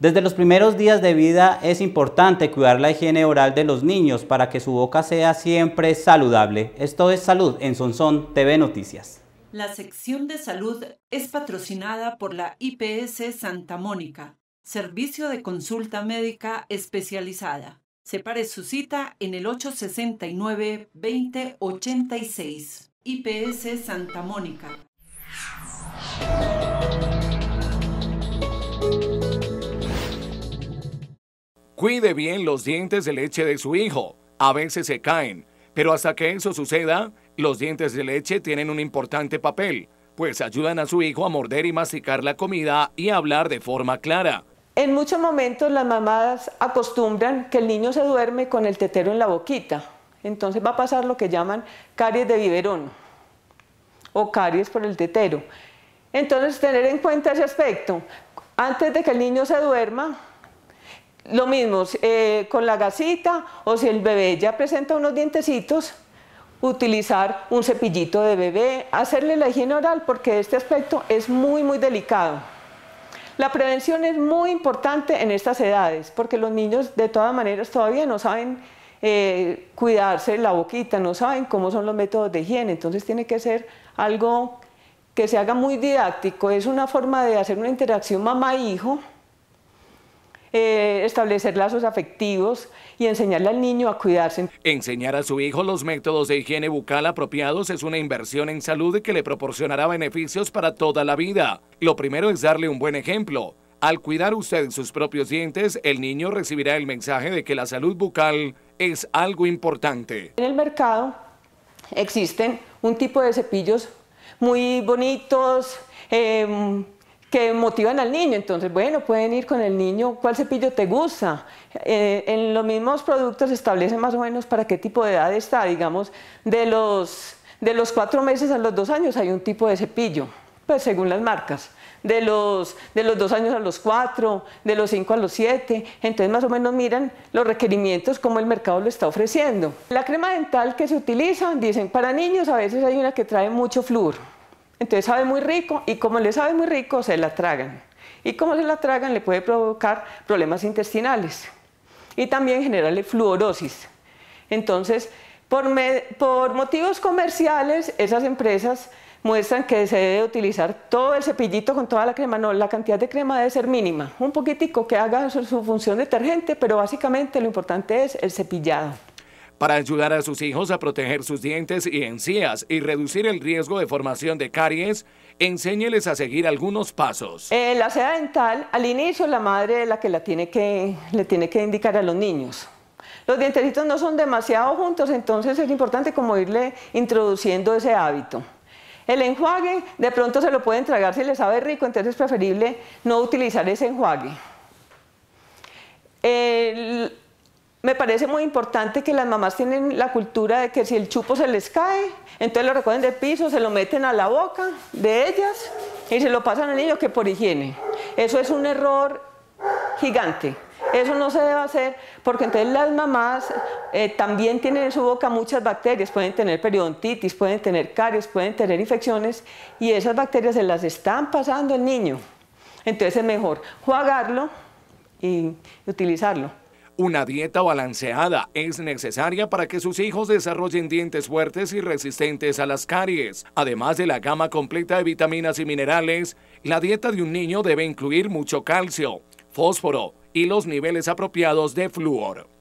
Desde los primeros días de vida es importante cuidar la higiene oral de los niños para que su boca sea siempre saludable. Esto es Salud en Sonsón TV Noticias. La sección de salud es patrocinada por la IPS Santa Mónica, Servicio de Consulta Médica Especializada. Separe su cita en el 869-2086. IPS Santa Mónica. Cuide bien los dientes de leche de su hijo. A veces se caen, pero hasta que eso suceda, los dientes de leche tienen un importante papel, pues ayudan a su hijo a morder y masticar la comida y a hablar de forma clara. En muchos momentos las mamás acostumbran que el niño se duerme con el tetero en la boquita. Entonces va a pasar lo que llaman caries de biberón o caries por el tetero. Entonces tener en cuenta ese aspecto. Antes de que el niño se duerma, lo mismo, eh, con la gasita o si el bebé ya presenta unos dientecitos, utilizar un cepillito de bebé, hacerle la higiene oral porque este aspecto es muy muy delicado. La prevención es muy importante en estas edades porque los niños de todas maneras todavía no saben eh, cuidarse la boquita, no saben cómo son los métodos de higiene, entonces tiene que ser algo que se haga muy didáctico, es una forma de hacer una interacción mamá-hijo eh, establecer lazos afectivos y enseñarle al niño a cuidarse. Enseñar a su hijo los métodos de higiene bucal apropiados es una inversión en salud que le proporcionará beneficios para toda la vida. Lo primero es darle un buen ejemplo. Al cuidar usted sus propios dientes, el niño recibirá el mensaje de que la salud bucal es algo importante. En el mercado existen un tipo de cepillos muy bonitos, eh, que motivan al niño. Entonces, bueno, pueden ir con el niño, ¿cuál cepillo te gusta? Eh, en los mismos productos se establece más o menos para qué tipo de edad está. Digamos, de los, de los cuatro meses a los dos años hay un tipo de cepillo, pues según las marcas. De los, de los dos años a los cuatro, de los cinco a los siete, entonces más o menos miran los requerimientos como el mercado lo está ofreciendo. La crema dental que se utiliza, dicen, para niños a veces hay una que trae mucho flúor, entonces sabe muy rico y como le sabe muy rico se la tragan. Y como se la tragan le puede provocar problemas intestinales y también generarle fluorosis. Entonces, por, por motivos comerciales, esas empresas muestran que se debe utilizar todo el cepillito con toda la crema, no, la cantidad de crema debe ser mínima, un poquitico que haga su, su función detergente, pero básicamente lo importante es el cepillado para ayudar a sus hijos a proteger sus dientes y encías y reducir el riesgo de formación de caries, enséñeles a seguir algunos pasos. Eh, la seda dental, al inicio la madre es la que, la tiene que le tiene que indicar a los niños. Los dientecitos no son demasiado juntos, entonces es importante como irle introduciendo ese hábito. El enjuague, de pronto se lo pueden tragar si le sabe rico, entonces es preferible no utilizar ese enjuague. El, me parece muy importante que las mamás tienen la cultura de que si el chupo se les cae, entonces lo recogen del piso, se lo meten a la boca de ellas y se lo pasan al niño que por higiene. Eso es un error gigante. Eso no se debe hacer porque entonces las mamás eh, también tienen en su boca muchas bacterias, pueden tener periodontitis, pueden tener caries, pueden tener infecciones y esas bacterias se las están pasando al niño. Entonces es mejor jugarlo y utilizarlo. Una dieta balanceada es necesaria para que sus hijos desarrollen dientes fuertes y resistentes a las caries. Además de la gama completa de vitaminas y minerales, la dieta de un niño debe incluir mucho calcio, fósforo y los niveles apropiados de flúor.